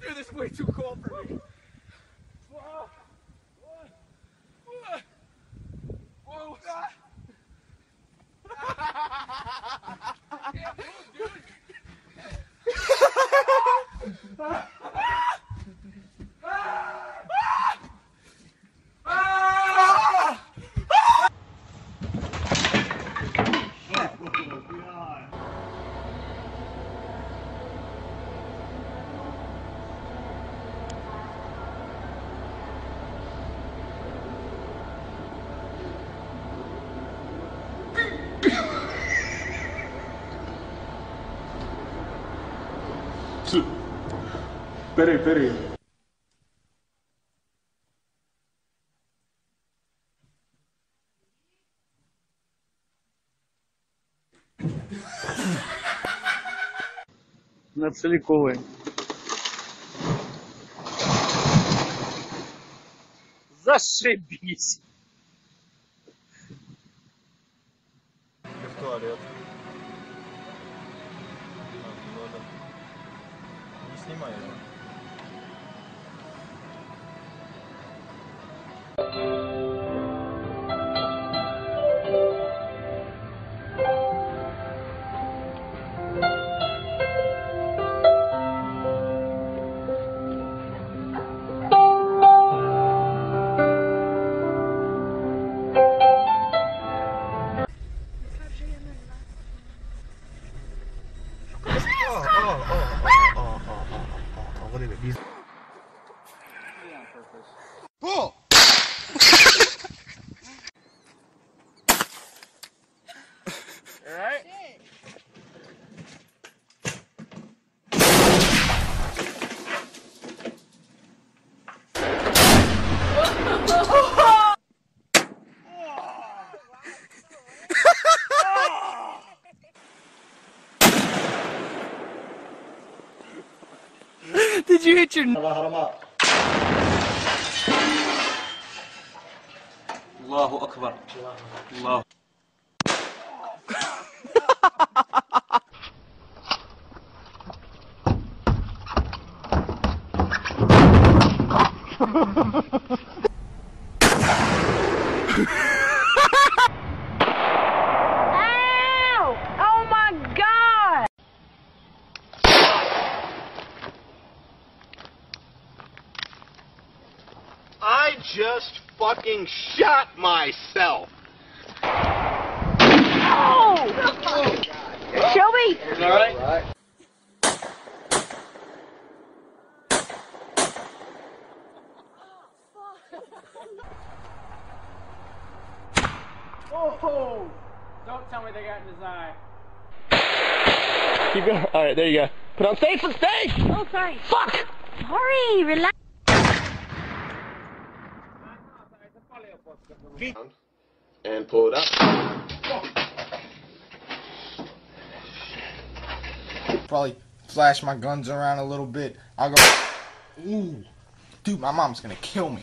Dude, this is way too cold for me. Whoa. Whoa. Whoa. Dude. Peraí, peraí. На целиковой. Зашибись. Туалет. 你没有 por el mismo. Did you hit your الله أكبر الله Ow! just fucking shot myself. Oh! Shelby! Alright? Oh! Don't tell me they got in his eye. Keep going. Alright, there you go. Put on safe and stay! Oh, sorry. Fuck! Hurry, relax. And pull it up. Probably flash my guns around a little bit. I'll go. Ooh, dude, my mom's gonna kill me.